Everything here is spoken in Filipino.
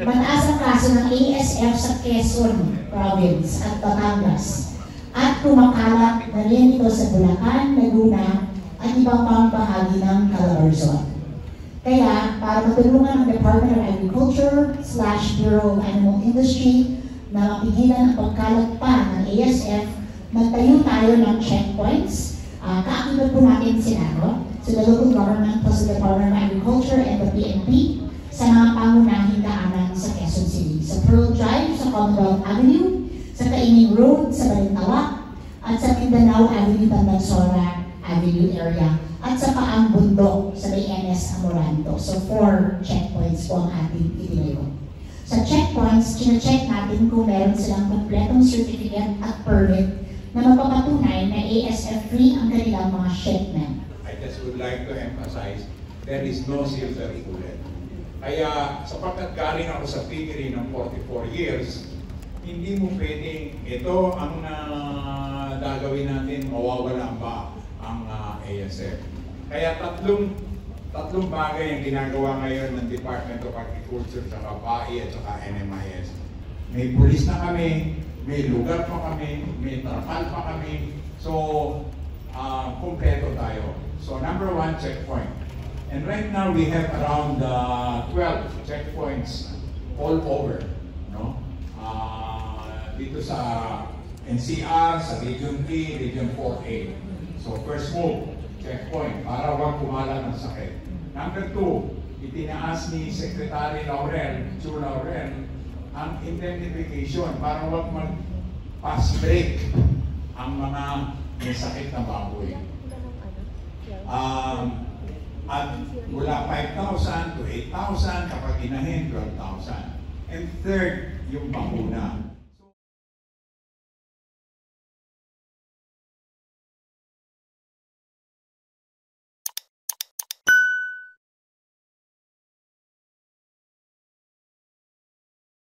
mataas ang kaso ng ASF sa Quezon Province at Batangas. At kumakalat na rin ito sa Bulacan, Laguna, at ibang pang bahagi ng Calabarzon. Kaya, para matulungan ang Department of Agriculture slash Bureau of Animal Industry na mapigilan ang pagkalat pa ng ASF, nagtayo tayo ng checkpoints. Uh, Kaakibat po natin si Naro, so the local government plus the Department of Agriculture and the PNP sa mga pangunahing daanan sa Quezon City. Sa Pearl Drive, sa Commonwealth Avenue, sa Kaining Road, sa Balintawak, at sa Mindanao Avenue, Tandansora Avenue area, at sa Paang Bundok sa may NS Amoranto. So four checkpoints po ang ating itinayo. Sa checkpoints, check natin kung meron silang kompletong certificate at permit na magpapatunay na ASF-free ang kanilang mga shipment. I just would like to emphasize, there is no silver bullet. Kaya sapagkat galing ako sa piggery ng 44 years, hindi mo pwedeng, ito ang uh, gagawin natin, mawawala ba ang uh, ASF. Kaya tatlong tatlong bagay ang ginagawa ngayon ng Department of Agriculture sa PAI at saka NMIS. May pulis na kami, may lugar pa kami, may tarpal pa kami. So, uh, kumpleto tayo. So, number one, checkpoint. And right now, we have around uh, 12 checkpoints all over. Dito sa NCR, sa Region 3, Region 4A. So, first move, checkpoint para huwag kumalat ng sakit. Number two, itinaas ni Secretary Laurel, Chu Laurel, ang indemnification para huwag mag-pass break ang mga may sakit na baboy. Um, at mula 5,000 to 8,000, kapag inahin, 12,000. And third, yung bakuna.